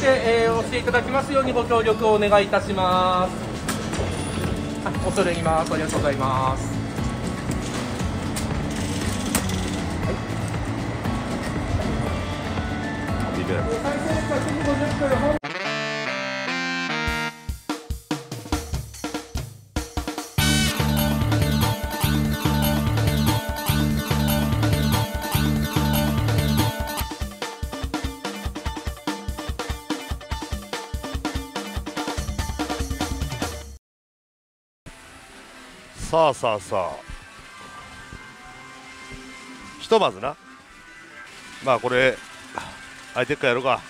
して、えー、押していただきますようにご協力をお願いいたします。あ恐れ入ります。ありがとうございます。見てないさあさあさあ。ひとまずな。まあこれ相手っかやろうか。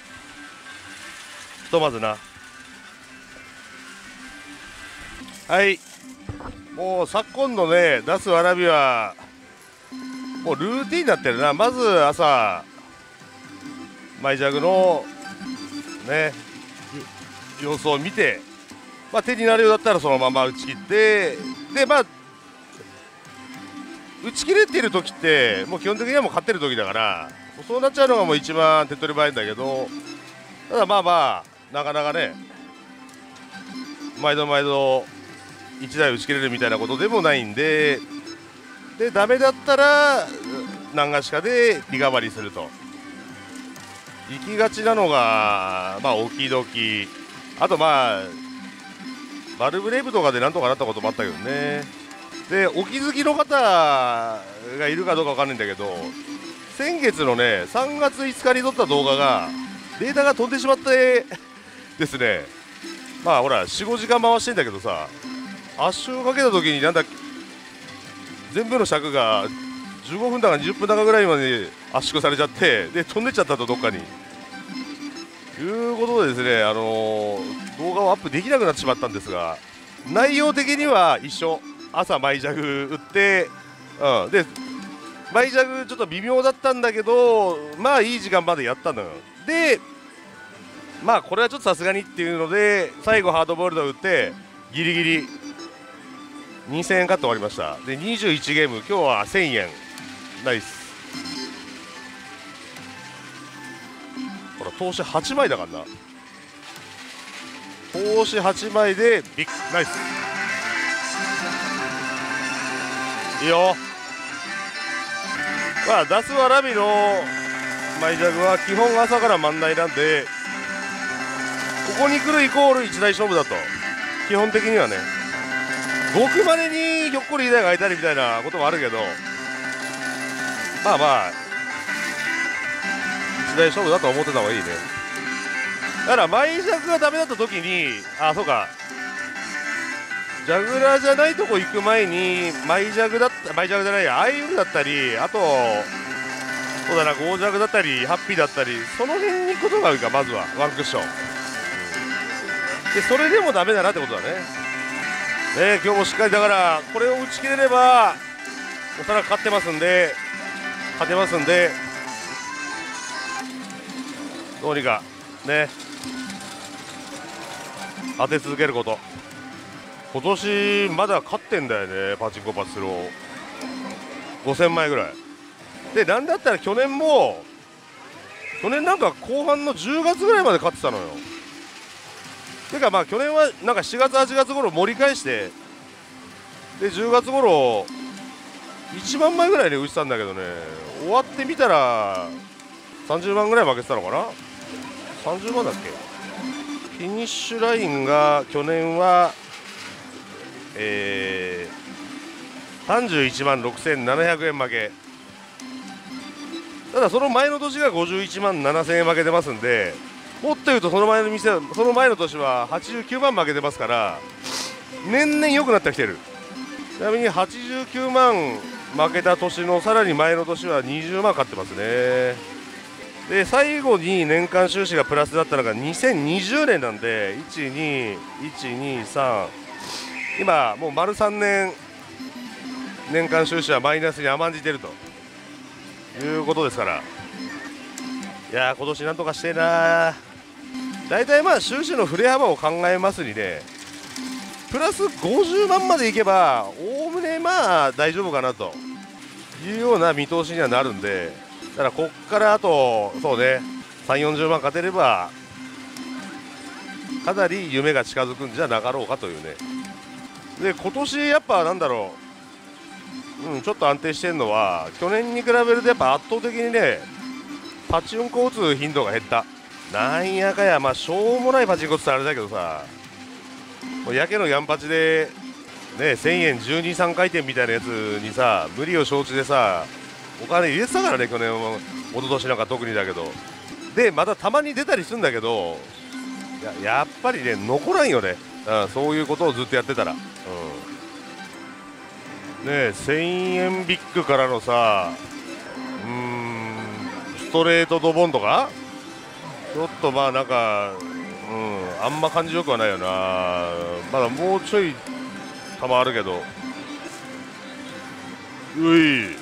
ひとまずな。はい。もう昨今のね出すわらびはもうルーティンになってるな。まず朝マイジャグのね様子を見てまあ、手になるようだったらそのまま打ち切ってでまあ打ち切れてる時ってもう基本的にはもう勝ってる時だからそうなっちゃうのがもう一番手っ取り早いんだけどただまあまあなかなかね毎度毎度1台打ち切れるみたいなことでもないんででダメだったら何がしかでリカバリすると。行きがちなのがまあ大き時あとまあバルブレイブとかでなんとかなったこともあったけどね。でお気づきの方がいるかどうかわかんないんだけど先月のね3月5日に撮った動画がデータが飛んでしまってですね。まあほら45時間回してんだけどさ圧縮をかけた時になんだ全部の尺が15分だか20分だかぐらいまで圧縮されちゃってで飛んでっちゃったとどっかに。いうことでですね、あのー動画をアップできなくなってしまったんですが内容的には一緒。朝マイジャグ打って、うん、でマイジャグちょっと微妙だったんだけどまあいい時間までやったのよ。でまあこれはちょっとさすがにっていうので最後ハードボールド打ってギリギリ2000円買って終わりました。で21ゲーム今日は1000円。ナイス。ほら投資8枚だからな。投資8枚でビッグナイス。いいよ。まあ出すわラビのマイジャグは基本朝から真ん内なんでここに来るイコール一大勝負だと。基本的にはね。ごくまれにひょっこり台が開いたりみたいなこともあるけど。まあまあ一大勝負だと思ってた方がいいね。だからマイジャグがダメだった時にあそうか。ジャグラーじゃないとこ行く前にマイジャグだったマイジャグじゃないやアイウルだったりあとそうだなゴージャグだったりハッピーだったりその辺に行くことが多いかまずはワンクッション、でそれでもダメだなってことだね。ね今日もしっかりだからこれを打ち切れればおそらく勝ってますんで勝てますんで。どうにか。ね。当て続けること。今年まだ勝ってんだよねパチンコパチスロー。5000枚ぐらい。でなんだったら去年も去年なんか後半の10月ぐらいまで勝ってたのよ。てかまあ去年はなんか7月8月頃盛り返してで10月頃1万枚ぐらいで打ってたんだけどね。終わってみたら30万ぐらい負けてたのかな。30万だっけ？フィニッシュラインが去年はえー、31万6700円負け。ただその前の年が51万7000円負けてますんでもっと言うとその前の店その前の年は89万負けてますから年々良くなってきてる。ちなみに89万負けた年のさらに前の年は20万勝ってますね。で最後に年間収支がプラスだったのが2020年なんで12123今もう丸3年年間収支はマイナスに甘んじてると。いうことですから。いやー今年なんとかしてえな大体まあ収支の振れ幅を考えますにねプラス50万までいけばおおむねまあ大丈夫かなというような見通しにはなるんで。だからこっからあとそうね3 4 0万勝てればかなり夢が近づくんじゃなかろうかというね。で今年やっぱなんだろう、うん、ちょっと安定してるのは去年に比べるとやっぱ圧倒的にねパチンコ打つ頻度が減った。なんやかやまあしょうもないパチンコ打つってあれだけどさもうやけのやんぱちでね1000円12、3回転みたいなやつにさ無理を承知でさお金入れてたからね去年一昨年なんか特にだけど。でまたたまに出たりするんだけどややっぱりね残らんよね、うん、そういうことをずっとやってたら、うん、ね1000円ビッグからのさうんストレートドボンとか？ちょっとまあなんか、うん、あんま感じよくはないよな。まだもうちょい球あるけど。うい。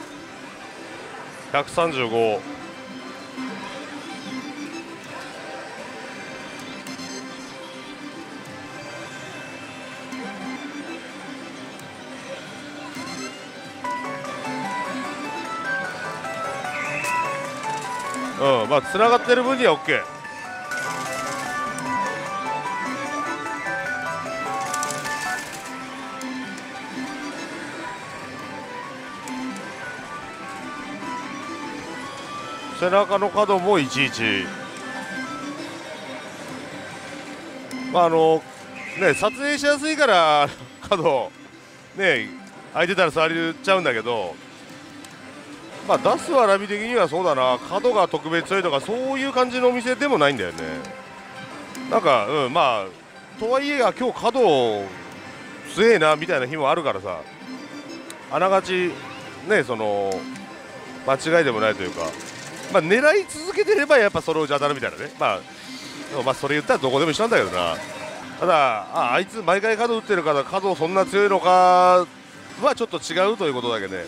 135うんまあつながってる分には OK 背中の角も11まああのね撮影しやすいから 角ね空いてたら触れちゃうんだけど。まあ、出すわらび的にはそうだな。角が特別強いとかそういう感じのお店でもないんだよね。なんかうんまあとはいえが今日角強えなみたいな日もあるからさ。あながちねその間違いでもないというか。まあ狙い続けてればやっぱそれをじゃ当たるみたいなね。まあまあそれ言ったらどこでも一緒なんだけどな。ただああいつ毎回角打ってるから角そんな強いのかはちょっと違うということだけね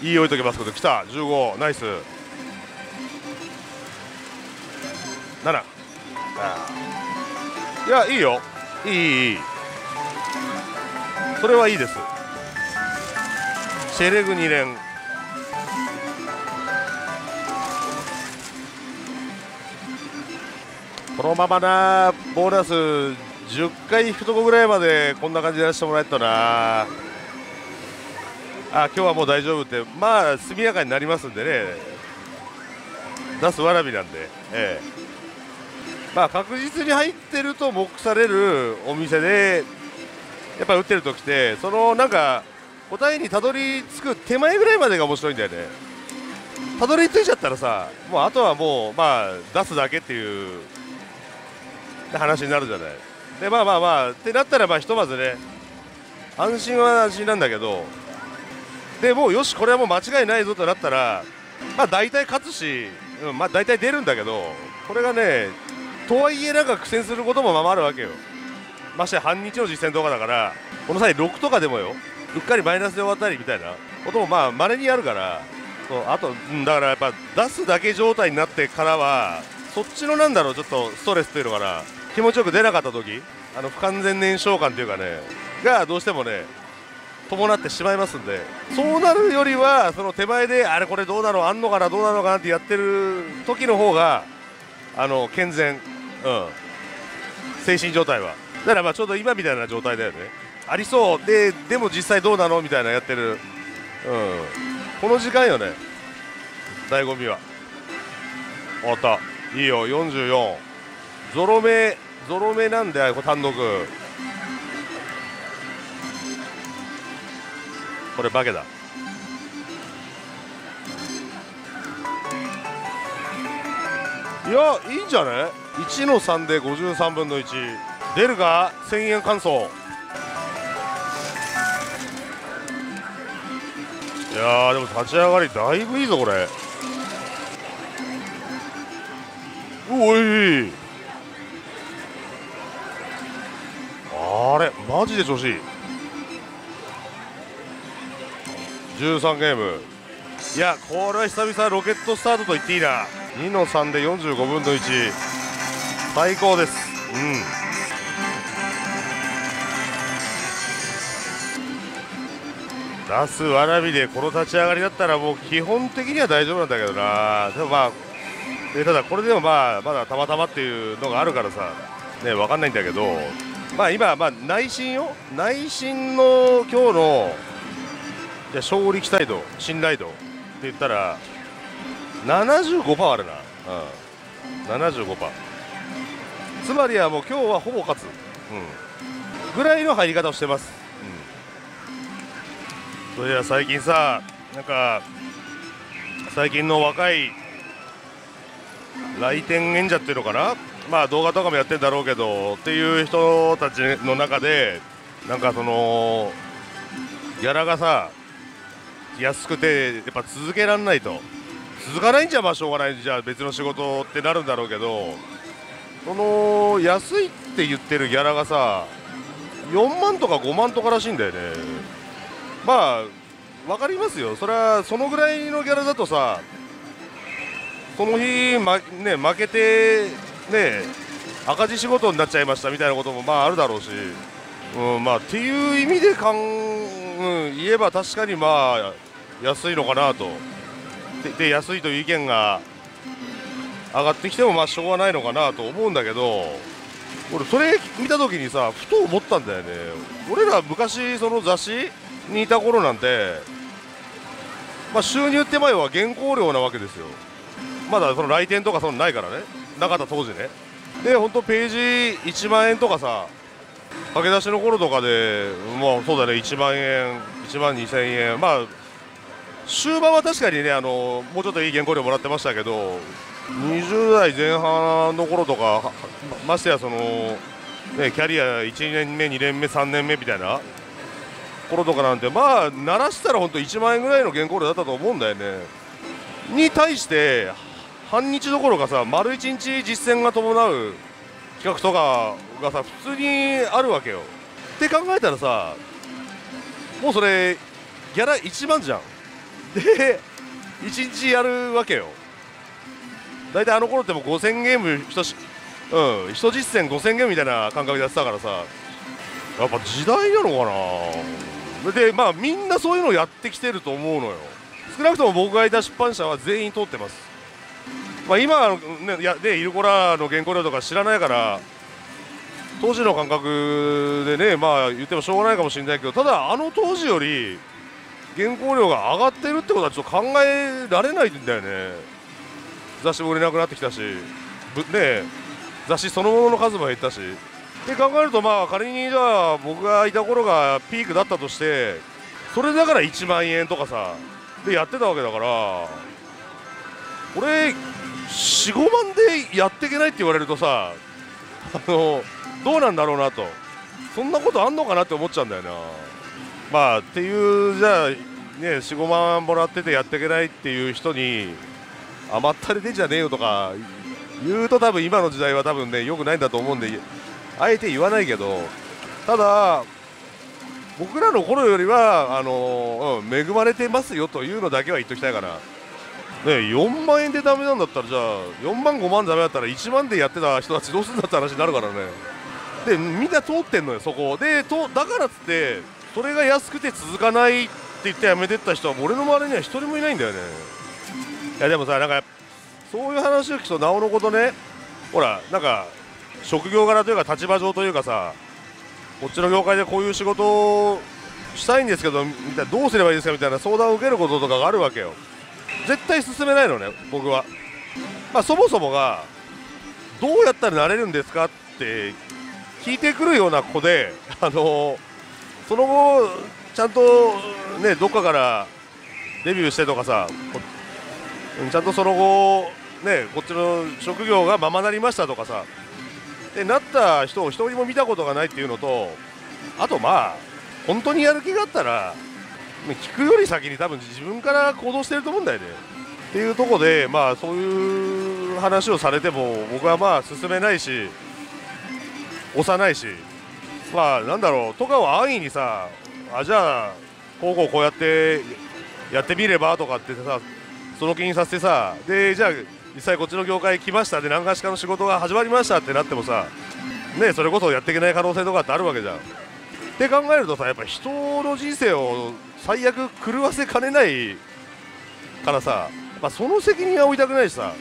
いい置いときますけど来た。15ナイス。7いやいいよ。いいいいそれはいいです。シェレグ2連このままなボーナス10回引くとこぐらいまでこんな感じでやらせてもらえたなあ今日はもう大丈夫ってまあ速やかになりますんでね。出すわらびなんで、ええ、まあ確実に入ってると目されるお店でやっぱ打ってる時ってそのなんか答えにたどり着く手前ぐらいまでが面白いんだよね。たどり着いちゃったらさもうあとはもうまあ出すだけっていうって話になるじゃない。でまあまあまあってなったらまあひとまずね安心は安心なんだけどでもうよしこれはもう間違いないぞとなったらまあ大体勝つし、うん、まあ大体出るんだけどこれがねとはいえなんか苦戦することもままあるわけよ。まして半日の実戦動画だからこの際6とかでもようっかりマイナスで終わったりみたいなこともまあ稀にあるからそうあとだからやっぱ出すだけ状態になってからはそっちのなんだろうちょっとストレスというのかな。気持ちよく出なかった時あの不完全燃焼感というかねがどうしてもね伴ってしまいますんでそうなるよりはその手前であれこれどうだろうあんのかなどうなのかなってやってる時の方があの健全、うん、精神状態は。だからまあちょうど今みたいな状態だよね。ありそう。ででも実際どうなの？みたいなやってる、うん、この時間よね。醍醐味は。終わった。いいよ。44ゾロ目。ゾロ目なんで単独。これ化けだ。いやいいんじゃね1の3で53分の1出るが1000円乾燥いやでも立ち上がりだいぶいいぞこれ。おい。あれマジで調子いい。13ゲーム。いやこれは久々ロケットスタートと言っていいな。2の3で45分の1最高です。うん。出すわらびでこの立ち上がりだったらもう基本的には大丈夫なんだけどな。でもまあでただこれでもまあまだたまたまっていうのがあるからさ。ね分かんないんだけど。まあ今まあ内心よ内心の今日のじゃ勝利期待度信頼度って言ったら75%あるな、うん、75%つまりはもう今日はほぼ勝つ、うん、ぐらいの入り方をしてます、うん、それでは最近さなんか最近の若い来店演者っていうのかな？まあ動画とかもやってんだろうけどっていう人たちの中でなんかそのギャラがさ安くてやっぱ続けられないと。続かないんじゃまあしょうがない。じゃあ別の仕事ってなるんだろうけどその安いって言ってるギャラがさ4万とか5万とからしいんだよね。まあ分かりますよ。それはそのぐらいのギャラだとさその日、まね、負けて、ね、赤字仕事になっちゃいましたみたいなこともまああるだろうし、うんまあ、っていう意味でかん、うん、言えば確かにまあ安いのかなと。でで安いという意見が上がってきてもまあしょうがないのかなと思うんだけど俺それ見た時にさふと思ったんだよね。俺ら昔その雑誌にいた頃なんて、まあ、収入って前は原稿料なわけですよ。まだその来店とかそのないからね。なかった当時ね。で本当ページ1万円とかさ駆け出しの頃とかでまあそうだね1万円1万2000円。まあ終盤は確かにねあのもうちょっといい原稿料もらってましたけど20代前半の頃とかましてやその、ね、キャリア1年目2年目3年目みたいな頃とかなんてまあ鳴らしたら本当1万円ぐらいの原稿料だったと思うんだよね。に対して半日どころかさ丸1日実践が伴う企画とかがさ普通にあるわけよ。って考えたらさもうそれギャラ1万じゃん。で1日やるわけよ。大体あの頃っても5000ゲーム1しうん1実践5000ゲームみたいな感覚でやってたからさやっぱ時代なのかな。でまあみんなそういうのをやってきてると思うのよ。少なくとも僕がいた出版社は全員通ってます。まあ、今、ね、やでイルコラの原稿料とか知らないから当時の感覚でね、まあ、言ってもしょうがないかもしれないけどただ、あの当時より原稿料が上がってるってことはちょっと考えられないんだよね。雑誌も売れなくなってきたし、ね、雑誌そのものの数も減ったし。って考えると、まあ、仮にじゃあ僕がいた頃がピークだったとしてそれだから1万円とかさでやってたわけだから俺45万でやっていけないって言われるとさあのどうなんだろうなとそんなことあんのかなって思っちゃうんだよなまあっていうじゃあね45万もらっててやっていけないっていう人に甘ったれてんじゃねえよとか言うと多分今の時代は多分ねよくないんだと思うんであえて言わないけどただ僕らの頃よりはあの、うん、恵まれてますよというのだけは言っときたいかな。ね、4万円でだめなんだったらじゃあ4万5万だめだったら1万でやってた人たちどうするんだって話になるからね。でみんな通ってんのよそこ。でとだからっつってそれが安くて続かないって言ってやめてった人は俺の周りには1人もいないんだよね。いやでもさなんかそういう話を聞くとなおのことねほらなんか職業柄というか立場上というかさこっちの業界でこういう仕事をしたいんですけどどうすればいいですかみたいな相談を受けることとかがあるわけよ。絶対進めないのね、僕は。まあ、そもそもがどうやったらなれるんですかって聞いてくるような子で、あのその後、ちゃんと、ね、どっかからデビューしてとかさ、ちゃんとその後、ね、こっちの職業がままなりましたとかさ、でなった人を一人も見たことがないっていうのと、あとまあ、本当にやる気があったら、聞くより先に多分自分から行動してると思うんだよね。っていうところで、まあ、そういう話をされても僕はまあ進めないし押さないし、まあ、なんだろうとかを安易にさあじゃあこうこうこうやってやってみればとかってさその気にさせてさでじゃあ実際こっちの業界来ましたで何かしかの仕事が始まりましたってなってもさねそれこそやっていけない可能性とかってあるわけじゃん。って考えるとさやっぱ人の人生を最悪狂わせかねないからさ、まあ、その責任は負いたくないしさ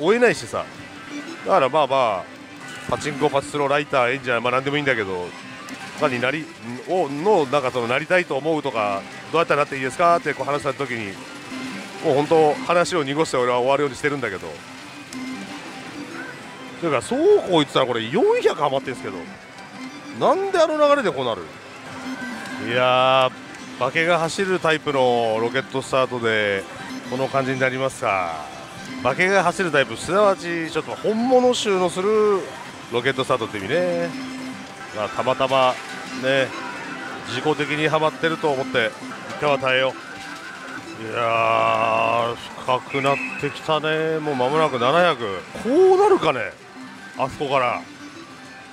追えないしさ。だからまあまあパチンコパチスロライターエンジンまあ何でもいいんだけどになりをのなんかそのなりたいと思うとかどうやったらなっていいですかってこう話した時にもう本当話を濁して俺は終わるようにしてるんだけど。というかそうこう言ってたらこれ400ハマってるんですけど。なんであの流れでこうなる？いやー化けが走るタイプのロケットスタートでこの感じになりますか。化けが走るタイプすなわちちょっと本物集のするロケットスタートって意味ね、まあ、たまたまね自己的にはまってると思って一回は耐えよう。いやー深くなってきたね。もう間もなく700こうなるかね？あそこから。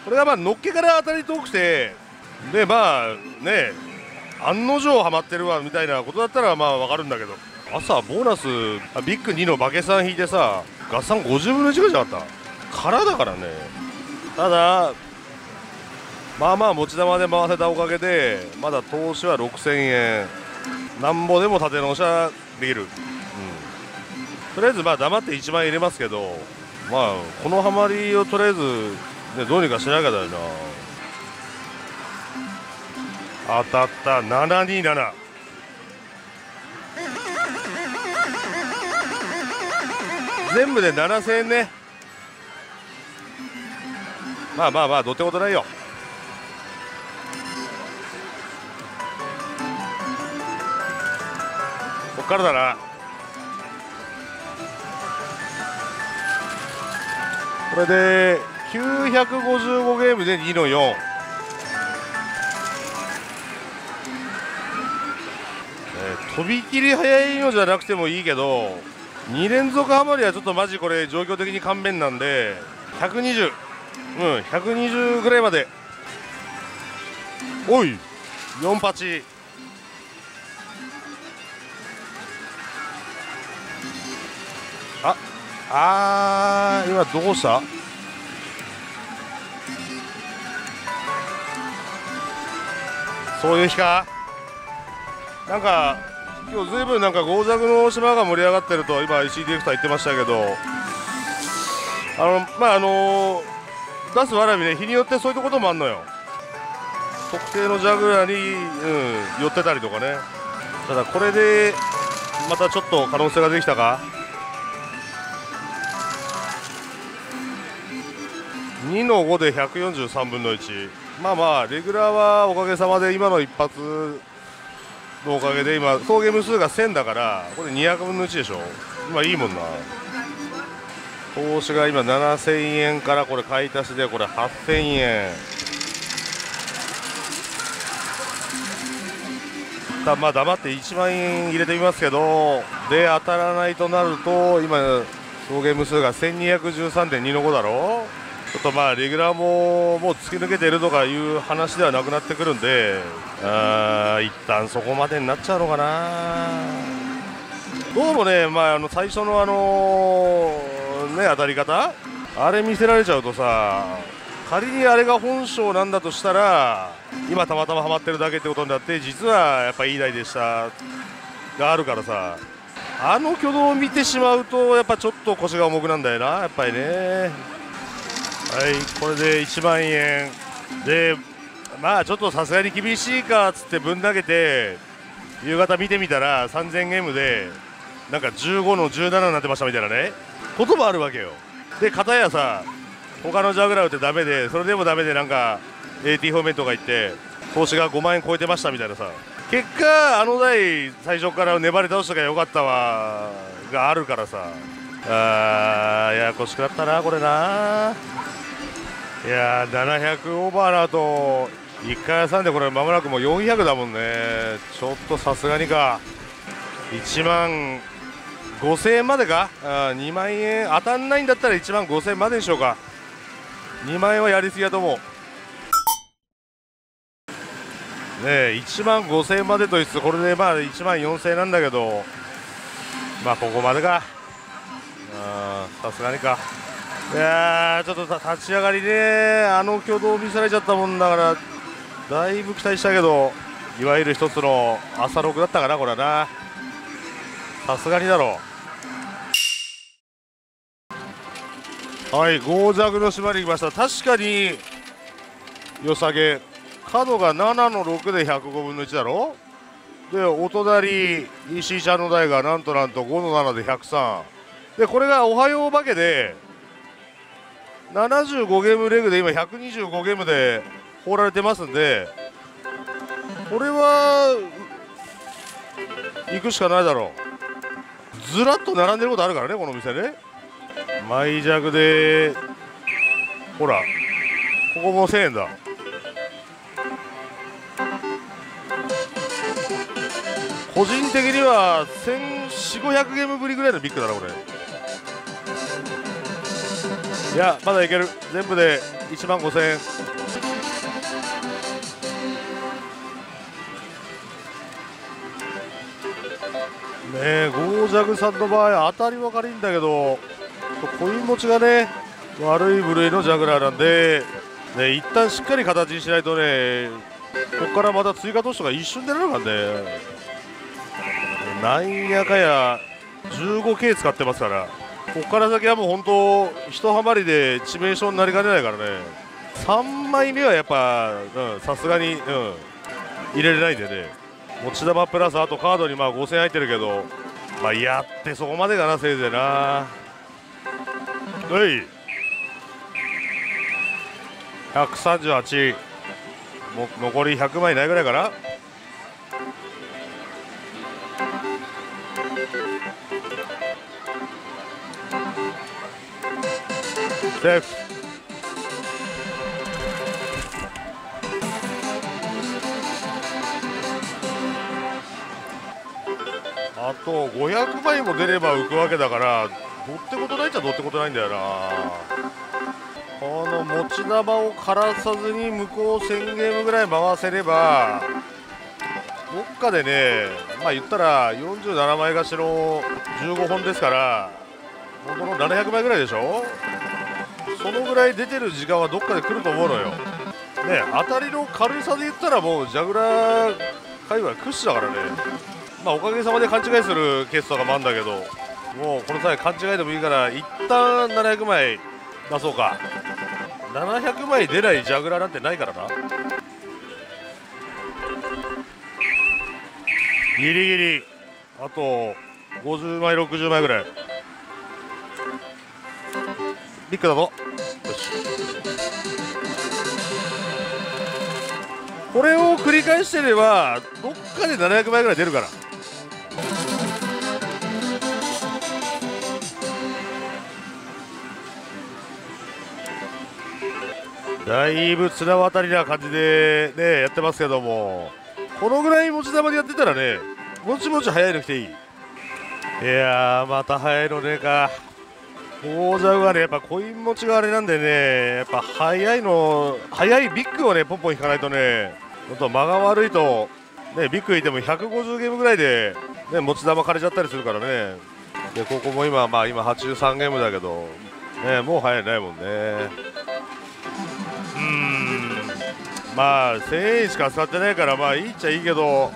これがまあのっけから当たり遠くてでまあね案の定はまってるわみたいなことだったらまあ分かるんだけど朝ボーナスビッグ2のバケさん引いてさ合算50分の1ぐらいじゃなかった？空だからね。ただまあまあ持ち玉で回せたおかげでまだ投資は6000円。なんぼでも立て直しはできる、うん、とりあえずまあ黙って1万円入れますけどまあこのハマりをとりあえず、ね、どうにかしなきゃだよな。当たった。727全部で7000円ね。まあまあまあどってことないよ。こっからだな。これで955ゲームで2の4えー飛び切り早いのじゃなくてもいいけど2連続ハマりはちょっとマジこれ状況的に勘弁なんで120うん120ぐらいまで。おい4パチああ今どうした？そういう日か。なんか今日ずいぶんなんかゴーザグの島が盛り上がってると今石井ディレクター言ってましたけどあのまああの出すわらびね日によってそういうこともあるのよ。特定のジャグラーに、うん、寄ってたりとかね。ただこれでまたちょっと可能性ができたか？2の5で143分の1まあまあレギュラーはおかげさまで今の一発のおかげで今総ゲーム数が1000だからこれ200分の1でしょ。まあいいもんな。投資が今7000円からこれ買い足しでこれ8000円。だまあ黙って1万円入れてみますけどで当たらないとなると今総ゲーム数が1213.2の5だろ。ちょっとまあレギュラーももう突き抜けているとかいう話ではなくなってくるんであ一旦そこまでになっちゃうのかな。どうもね、まあ、あの最初のあのね当たり方あれ見せられちゃうとさ仮にあれが本性なんだとしたら今たまたまはまってるだけってことになって実はやっぱいい台でしたがあるからさあの挙動を見てしまうとやっぱちょっと腰が重くなんだよなやっぱりね。はいこれで1万円。でまあちょっとさすがに厳しいかっつってぶん投げて夕方見てみたら3000ゲームでなんか15の17になってましたみたいなね。こともあるわけよ。で片やさ他のジャグラーってダメでそれでもダメでなんか AT 方面とか行って投資が5万円超えてましたみたいなさ。結果あの台最初から粘り倒したからよかったわがあるからさ。あーややこしくなったなこれな。いやー700オーバーなと1回挟んでこれまもなくもう400だもんね。ちょっとさすがにか。1万5000円までか？あ2万円。当たんないんだったら1万5000円までにしようか。2万円はやりすぎだと思う。ねえ1万5000円までといつつこれでまあ1万4000円なんだけど。まあここまでか。さすがにか。いやちょっと立ち上がりねあの挙動を見せられちゃったもんだからだいぶ期待したけどいわゆる一つの朝6だったかなこれはな。さすがにだろう。はいゴージャグの島に来ました。確かに良さげ。角が7の6で105分の1だろ。でお隣石井ちゃんの台がなんとなんと5の7で103でこれがおはようお化けで75ゲームレグで今125ゲームで放られてますんでこれは行くしかないだろう。ずらっと並んでることあるからねこの店ね。マイジャグでほらここも1000円だ。個人的には14500ゲームぶりぐらいのビッグだなこれ。いやまだいける。全部で1万5000円。ねえゴージャグさんの場合当たり分かりいんだけどコイン持ちがね悪い部類のジャグラーなんで、ね、一旦しっかり形にしないとねここからまた追加投手が一瞬出られるからねなんやかや 15K 使ってますから。ここから先はもう本当一はまりで致命傷になりかねないからね。3枚目はやっぱさすがに、うん、入れれないんでね。持ち玉プラスあとカードにまあ5000入ってるけどまあやってそこまでかなせいぜいな。はい。138も残り100枚ないぐらいかな。セーフあと500枚も出れば浮くわけだからどってことないっちゃどってことないんだよな。この持ち玉を枯らさずに向こう1000ゲームぐらい回せればどっかでねまあ言ったら47枚貸しの15本ですから本当の700枚ぐらいでしょ？そのぐらい出てる時間はどっかで来ると思うのよ。ね当たりの軽さで言ったらもうジャグラー界隈屈指だからね。まあおかげさまで勘違いするケースとかもあるんだけどもうこの際勘違いでもいいから一旦700枚出そうか。700枚出ないジャグラーなんてないからな。ギリギリ。あと50枚60枚ぐらい。ビッグだぞ。これを繰り返してればどっかで700枚ぐらい出るから。だいぶ綱渡りな感じでねやってますけどもこのぐらい持ち玉でやってたらねもちもち早いの来ていい。いやまた早いのねか。王者がねやっぱコイン持ちがあれなんでねやっぱ早いの早いビッグをねポンポン引かないとね。本当間が悪いと、ね、ビッグいても150ゲームぐらいで、ね、持ち球枯れちゃったりするからね。でここも今、まあ、今83ゲームだけど、ね、もう早いないもんね。うん。まあ1000円しか使ってないからまあいいっちゃいいけど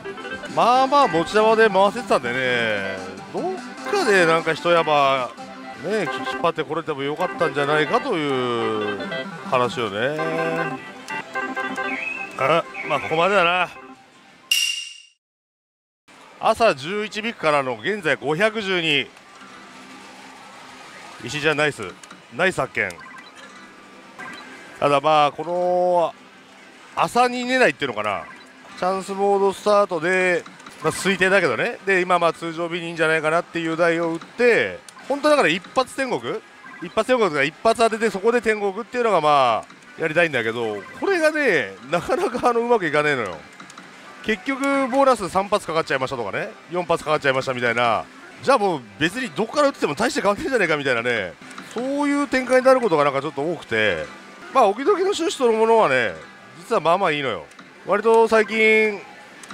まあまあ持ち球で回せてたんでね。どっかでなんか一山ね引っ張ってこれてもよかったんじゃないかという話よね。あまあここまでだな。朝11ビッグからの現在512石じゃナイス。ナイス発見。ただまあこの朝に寝ないっていうのかな。チャンスモードスタートで、まあ、推定だけどね。で今まあ通常日にいいんじゃないかなっていう台を打って本当だから一発天国？一発天国が一発当ててそこで天国っていうのがまあやりたいんだけどこれがねなかなかあのうまくいかねえのよ。結局ボーナス3発かかっちゃいましたとかね4発かかっちゃいましたみたいなじゃあもう別にどこから打っても大して変わってんじゃねえかみたいなねそういう展開になることがなんかちょっと多くてまあおきどきの趣旨そのものはね実はまあまあいいのよ。割と最近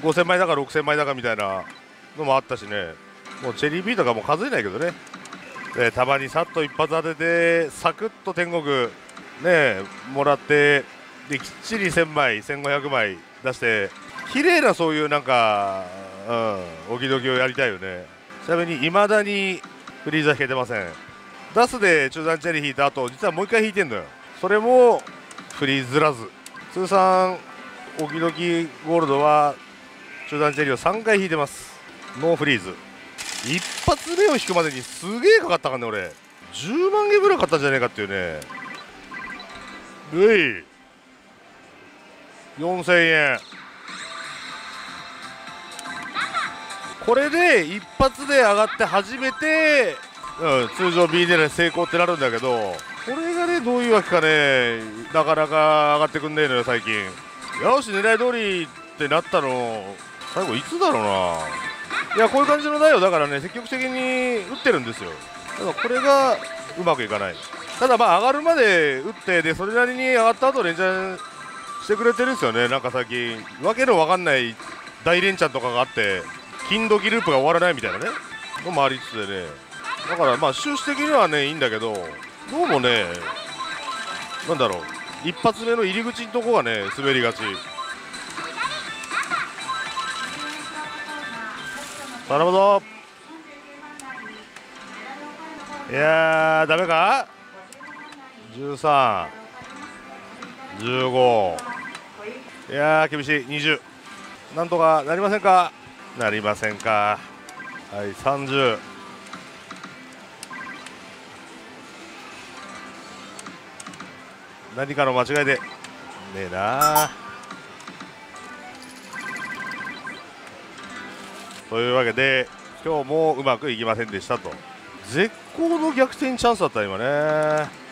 5000枚だか6000枚だかみたいなのもあったしね。もうチェリービーとかも数えないけどね。でたまにさっと一発当ててサクッと天国ねもらってできっちり1000枚1500枚出して綺麗なそういうなんかうん沖ドキをやりたいよね。ちなみにいまだにフリーズ引けてません。ダスで中段チェリー引いた後実はもう一回引いてんのよ。それもフリーズならず。通算沖ドキゴールドは中段チェリーを3回引いてます。ノーフリーズ。一発目を引くまでにすげえかかったからね俺。10万円ぐらいかかったんじゃねえかっていうね。うい4000円。これで一発で上がって初めて、うん、通常 B で成功ってなるんだけどこれがねどういうわけかねなかなか上がってくんねえのよ最近。よし狙い通りってなったの。最後いつだろうな。いやこういう感じの台をだからね積極的に打ってるんですよ。ただこれがうまくいかない。ただまあ上がるまで打ってでそれなりに上がった後連チャンしてくれてるんですよね。なんか最近わけのわかんない大連チャンとかがあって金時ループが終わらないみたいなね。のもありつつでね。だからまあ終始的にはねいいんだけどどうもねなんだろう。一発目の入り口のとこがね滑りがち。頼むぞ。いやーダメか？1315いやー厳しい。20なんとかなりませんか？なりませんか。はい30何かの間違いで。ねえなというわけで今日もうまくいきませんでしたと。絶好の逆転チャンスだった今ね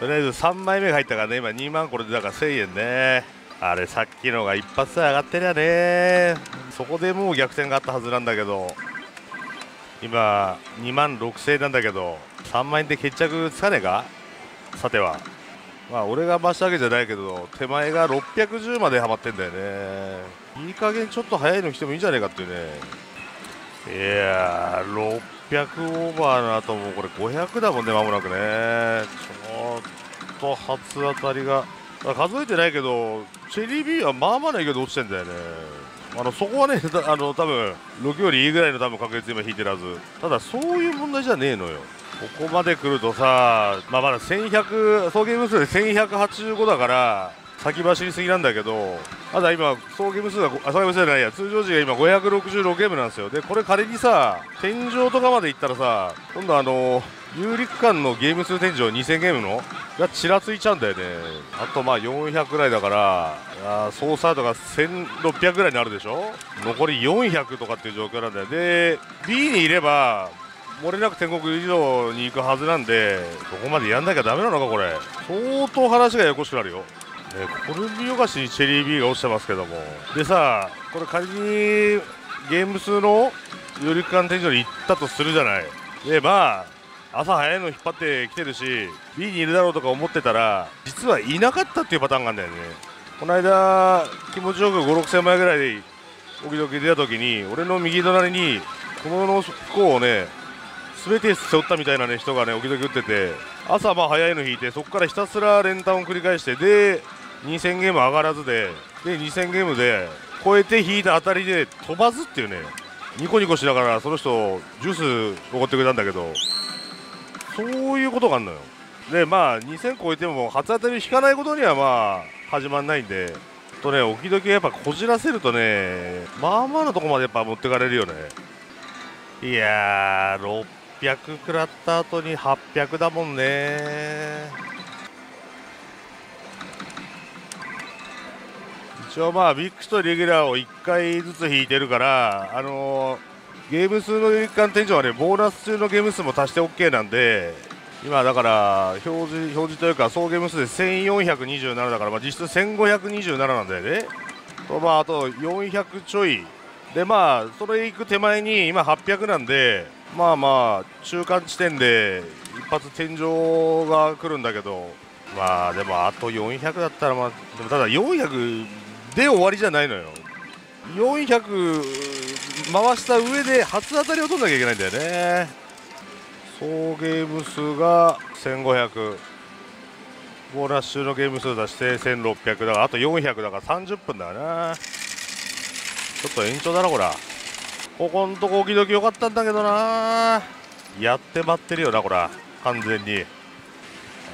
とりあえず3枚目が入ったからね。今2万これでだから1000円ね。あれさっきのが一発で上がってりゃね。そこでもう逆転があったはずなんだけど。今2万6000円なんだけど。3万円で決着つかねえか？さては。まあ俺が増したわけじゃないけど手前が610まではまってんだよね。いい加減ちょっと早いの来てもいいんじゃねえかっていうね。いやー600オーバーの後もこれ500だもんねまもなくね。ちょっと初当たりが数えてないけどチェリー B はまあまあな勢いで落ちてんだよね。あのそこはね あの多分6よりいいぐらいの多分確率今引いてるはず。ただそういう問題じゃねえのよ。ここまで来るとさ、まあ、まだ1100総ゲーム数で1185だから先走りすぎなんだけどただ今総ゲーム数が総ゲーム数じゃないや通常時が今566ゲームなんですよ。でこれ仮にさ天井とかまでいったらさ今度あの有力間のゲーム数天井2000ゲームのがちらついちゃうんだよね。あとまあ400ぐらいだからあ総サードが1600ぐらいになるでしょ？残り400とかっていう状況なんだよ。で B にいれば漏れなく天国移動に行くはずなんでそこまでやんなきゃダメなのかこれ。相当話がややこしくなるよ。ね、コルビオガシにチェリー B が落ちてますけども。でさこれ仮にゲーム数の有力間天井に行ったとするじゃない。でまあ朝早いの引っ張ってきてるし B にいるだろうとか思ってたら実はいなかったっていうパターンがあるんだよね。この間気持ちよく5 6 0 0 0枚ぐらいで時々出た時に俺の右隣にこの服をね全て背負ったみたいな、ね、人がね時々打ってて朝まあ早いの引いてそこからひたすら連単を繰り返してで2000ゲーム上がらずでで2000ゲームで超えて引いた当たりで飛ばずっていうねニコニコしながらその人ジュースおごってくれたんだけどそういうことがあるのよ。でまあ2000超えても初当たり引かないことにはまあ始まんないんでとね時々やっぱこじらせるとねまあまあのとこまでやっぱ持ってかれるよね。いやー600食らった後に800だもんね。一応まあビッグスとレギュラーを1回ずつ引いてるからあのーゲーム数の有感天井はねボーナス中のゲーム数も足して OK なんで今だから表示表示というか総ゲーム数で1427だから、まあ、実質1527なんだよね。とまああと400ちょい。でまあそれ行く手前に今800なんでまあまあ中間地点で一発天井が来るんだけどまあでもあと400だったらまあでもただ400で終わりじゃないのよ。400回した上で初当たりを取らなきゃいけないんだよね。総ゲーム数が1500ボーナス中のゲーム数出して1600だからあと400だから30分だなちょっと延長だなこら。ここんとこ時々良かったんだけどな。やって待ってるよなこら。完全に。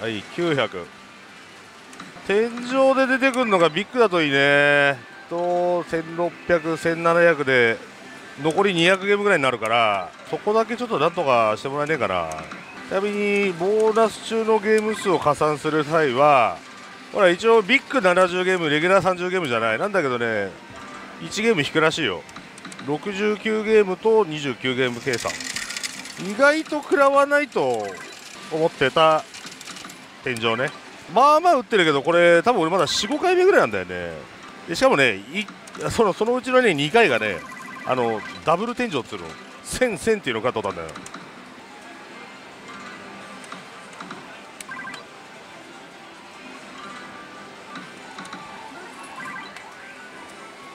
はい900天井で出てくるのがビッグだといいね。と16001700で残り200ゲームぐらいになるからそこだけちょっとなんとかしてもらえねえかなちなみにボーナス中のゲーム数を加算する際はほら一応ビッグ70ゲームレギュラー30ゲームじゃない。なんだけどね1ゲーム引くらしいよ。69ゲームと29ゲーム計算。意外と食らわないと思ってた天井ね。まあまあ打ってるけどこれ多分俺まだ45回目ぐらいなんだよね。でしかもねいそのそのうちのね2回がねあのダブル天井っつうの。1000、1000っていうのかとったんだよ。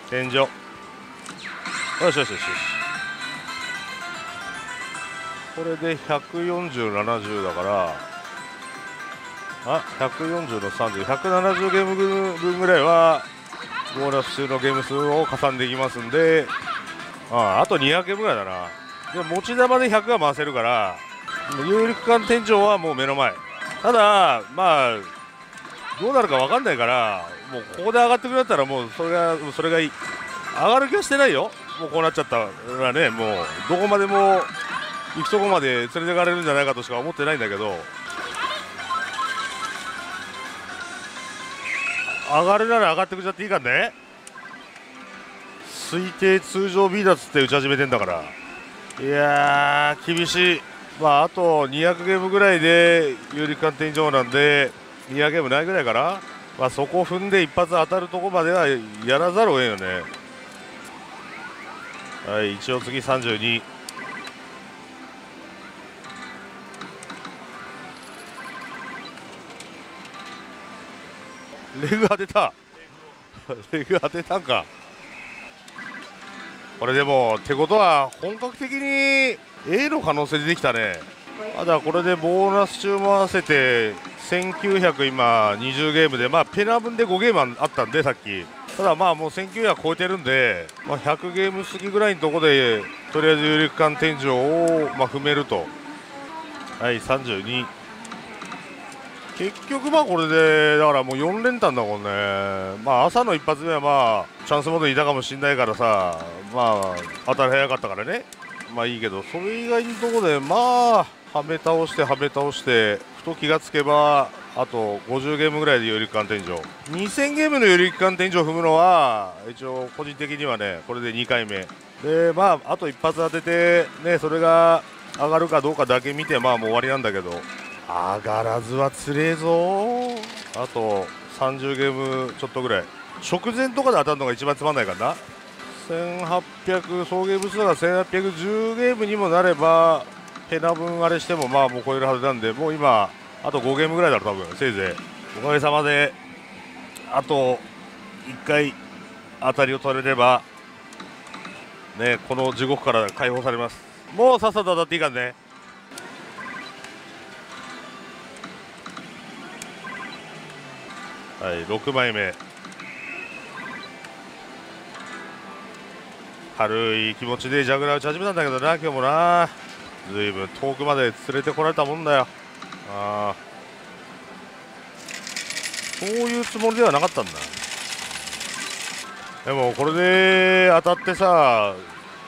天井。よしよしよしよし。これで14070だからあ140の30170ゲーム分ぐらいはボーナス中のゲーム数を加算できますんでああと200ゲームぐらいだな。で持ち玉で100が回せるから有力感天井はもう目の前。ただまあどうなるか分かんないからもうここで上がってくれたらもうそれがそれがいい。上がる気はしてないよ。もうこうなっちゃったらねもうどこまでも行くとこまで連れていかれるんじゃないかとしか思ってないんだけど上がるなら上がってくれちゃっていいかね。推定通常 B だっつって打ち始めてんだから。いやー厳しい。まああと200ゲームぐらいで有力感天井なんで200ゲームないぐらいかな。まあそこを踏んで一発当たるとこまではやらざるをえんよね。はい一応次32レグ当てた。レグ当てたんか。これでもってことは本格的に A の可能性出てきたね。ただこれでボーナス中も合わせて1900今20ゲームでまあペナ分で5ゲームあったんでさっき。ただまあもう1900超えてるんで、まあ、100ゲーム過ぎぐらいのとこでとりあえず有力感天井をまあ踏めると。はい32結局まあこれでだからもう4連単だもんね。まあ朝の一発目はまあチャンスモードにいたかもしれないからさまあ当たり早かったからね。まあいいけどそれ以外のところでまあはめ倒してはめ倒してふと気がつけばあと50ゲームぐらいで有力感天井。2000ゲームの有力感天井踏むのは一応個人的にはねこれで2回目。でまああと一発当ててねそれが上がるかどうかだけ見てまあもう終わりなんだけど。上がらずはつれえぞ。あと30ゲームちょっとぐらい。直前とかで当たるのが一番つまんないからな1800総ゲーム数が1810ゲームにもなればペナ分あれしてもまあもう超えるはずなんでもう今あと5ゲームぐらいだろ多分せいぜい。おかげさまであと1回当たりを取れればねこの地獄から解放されます。もうさっさと当たっていいからね。はい6枚目。軽い気持ちでジャグラー打ち始めたんだけどな今日もな。ずいぶん遠くまで連れてこられたもんだよ。ああ。そういうつもりではなかったんだ。でもこれで当たってさ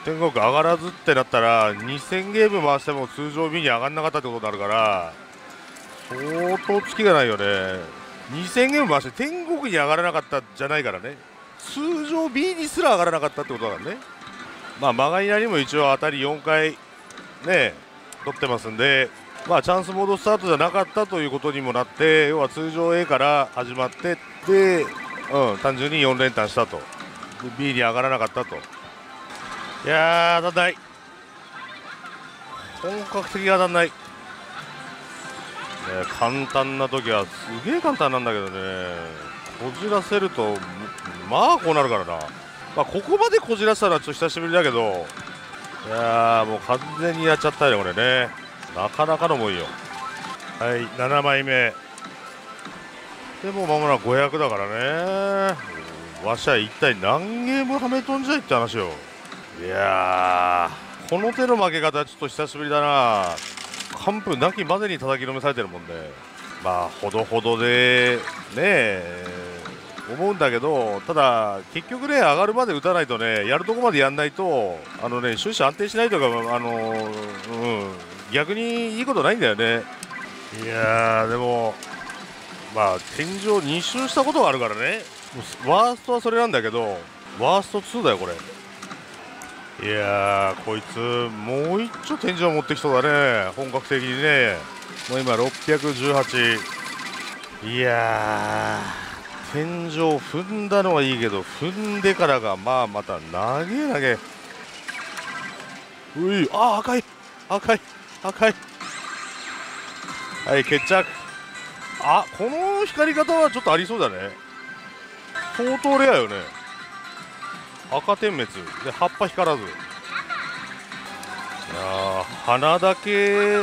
天国上がらずってなったら2000ゲーム回しても通常 B に上がんなかったってことになるから相当月がないよね。2000ゲーム回して天国に上がらなかったじゃないからね。通常 B にすら上がらなかったってことだからね。まあ曲がりなりも一応当たり4回ね取ってますんでまあチャンスモードスタートじゃなかったということにもなって要は通常 A から始まってで、うん、単純に4連単したと。B に上がらなかったと。いやー当たんない。本格的に当たんない、簡単な時はすげえ簡単なんだけどね。こじらせるとまあこうなるからな、まあ、ここまでこじらせたらちょっと久しぶりだけど。いやーもう完全にやっちゃったよこれね。なかなかのもんよ。はい7枚目。でもまもなく500だからね。わしゃ一体何ゲームはめとんじゃいって話よ。いやーこの手の負け方ちょっと久しぶりだな。完封なきまでに叩きのめされてるもんで、まあ、ほどほどでね思うんだけど、ただ、結局ね、上がるまで打たないとね、やるとこまでやんないと、あのね、終始安定しないとか、あのうん、逆にいいことないんだよね。いやー、でも、まあ、天井2周したことがあるからね、ワーストはそれなんだけど、ワースト2だよ、これ。いや、こいつ、もう一丁天井持ってきそうだね、本格的にね。もう今、618。いやー、天井踏んだのはいいけど、踏んでからが、まあ、また、投げ投げ。うい、あ、赤い、赤い、赤い。はい、決着。あ、この光り方はちょっとありそうだね。相当レアよね。赤点滅。で葉っぱ光らず。いや花だけ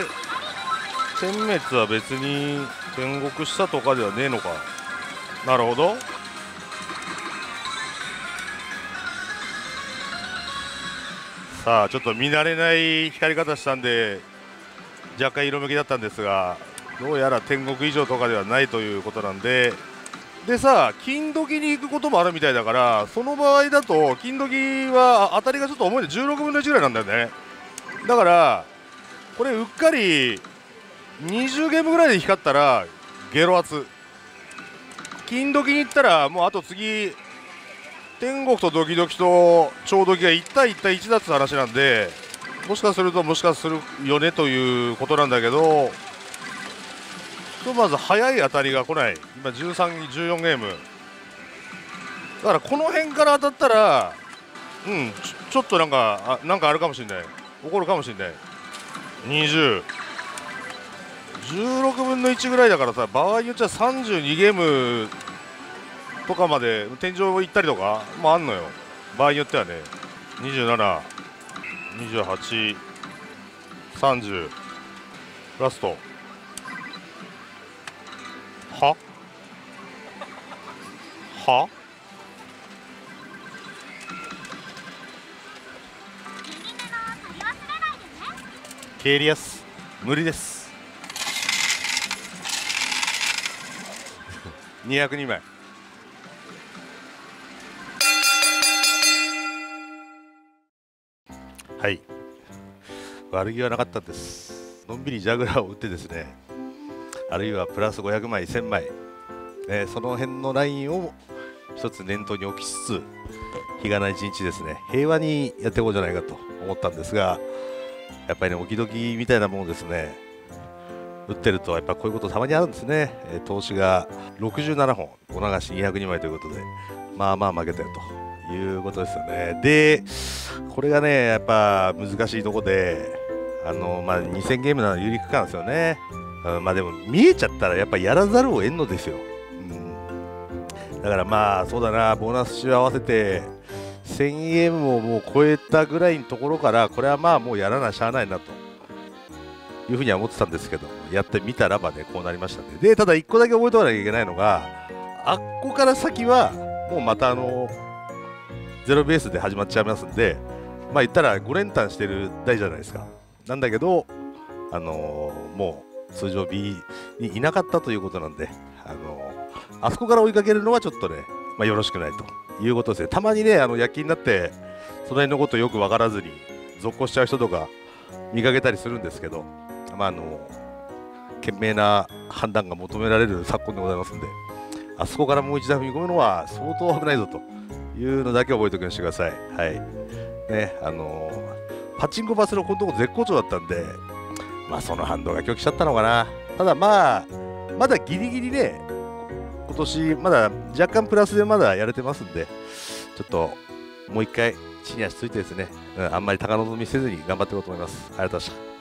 点滅は別に天国したとかではねえのか。なるほど。さあちょっと見慣れない光り方したんで若干色めきだったんですがどうやら天国以上とかではないということなんででさ金時に行くこともあるみたいだからその場合だと金時は当たりがちょっと重いの16分の1ぐらいなんだよね。だからこれうっかり20ゲームぐらいで光ったらゲロ圧金時に行ったらもうあと次天国とドキドキと超ドキが1対1対1だって話なんでもしかするともしかするよねということなんだけどひとまず速い当たりが来ない。今13、14ゲーム。だからこの辺から当たったらうんちょっとなんかあなんかあるかもしれない。起こるかもしれない。20 16分の1ぐらいだからさ場合によっちゃ32ゲームとかまで天井行ったりとかもあんのよ。場合によってはね。27、28、30ラスト。は？は？ケイリアス無理です。202枚。はい。悪気はなかったんです。のんびりジャグラーを打ってですねあるいはプラス500枚1000枚、ね、その辺のラインを一つ念頭に置きつつ日がない一日ですね平和にやっていこうじゃないかと思ったんですがやっぱりね、おきどきみたいなものですね、打ってると、やっぱこういうことたまにあるんですね、えー、投資が67本、お流し202枚ということで、まあまあ負けたよということですよね。で、これがね、やっぱ難しいとこで、あのまあ、2000ゲームなら有利区間ですよね。うん、まあでも、見えちゃったらやっぱやらざるを得んのですよ。うん、だからまあ、そうだな、ボーナスし合わせて、1000円をもう超えたぐらいのところからこれはまあもうやらなしゃあないなというふうには思ってたんですけどやってみたらばねこうなりましたねで。ただ1個だけ覚えておかなきゃいけないのがあっこから先はもうまたあのゼロベースで始まっちゃいますんでまあ言ったら5連単してる台じゃないですか。なんだけどあのー、もう通常 B にいなかったということなんであの、あそこから追いかけるのはちょっとね、まあ、よろしくないということですね。たまにね、あの夜勤になって、その辺のことよく分からずに、続行しちゃう人とか見かけたりするんですけど、まあ、あの、賢明な判断が求められる昨今でございますんで、あそこからもう一段踏み込むのは相当危ないぞというのだけ覚えておくようにしてください。はい。ね、あのパチンコバスのこのとこ絶好調だったんで、まあその反動が今日来ちゃったのかな。ただまあ、まだギリギリね、今年まだ若干プラスでまだやれてますんで、ちょっともう一回地に足ついてですね、うん、あんまり高望みせずに頑張っていこうと思います。ありがとうございました。